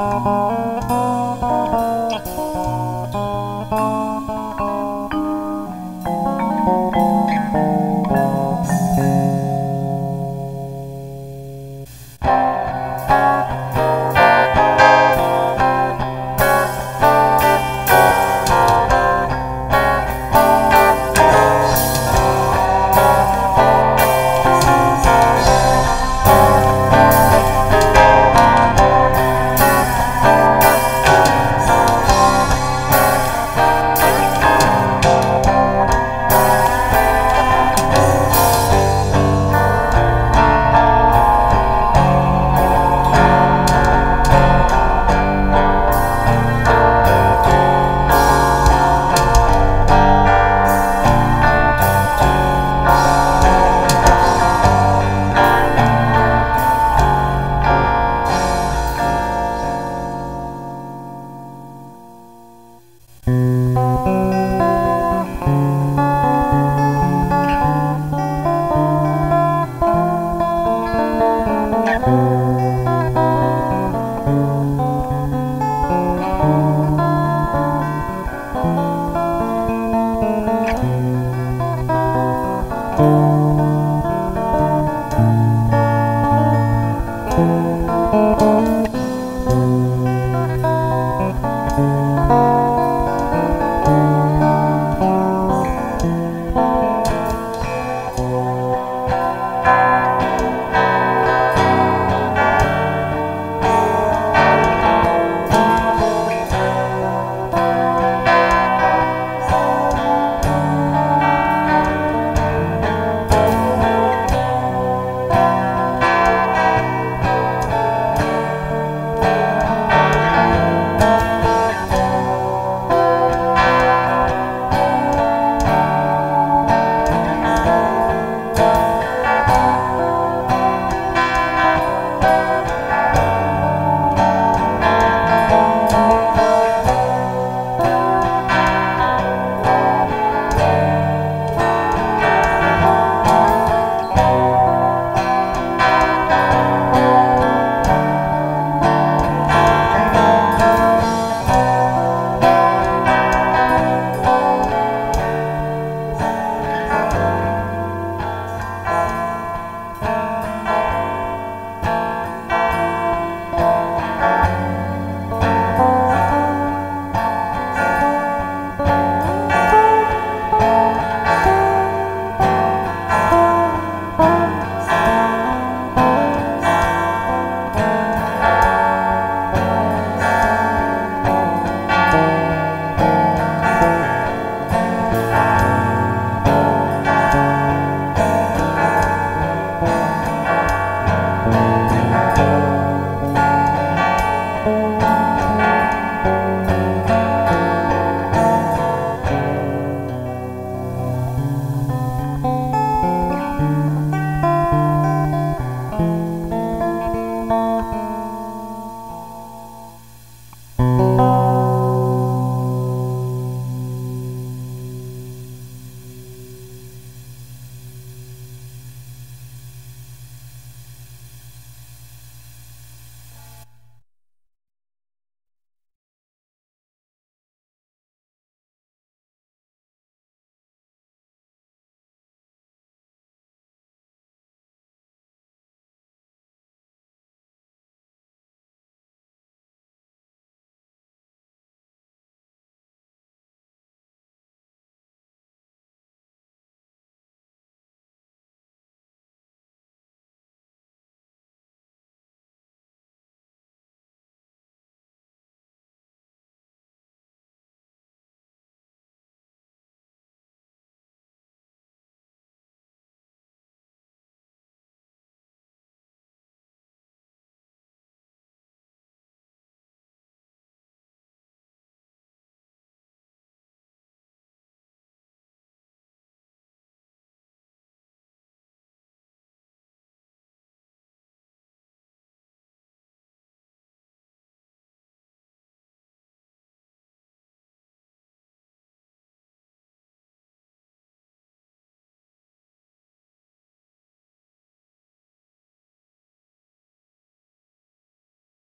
Música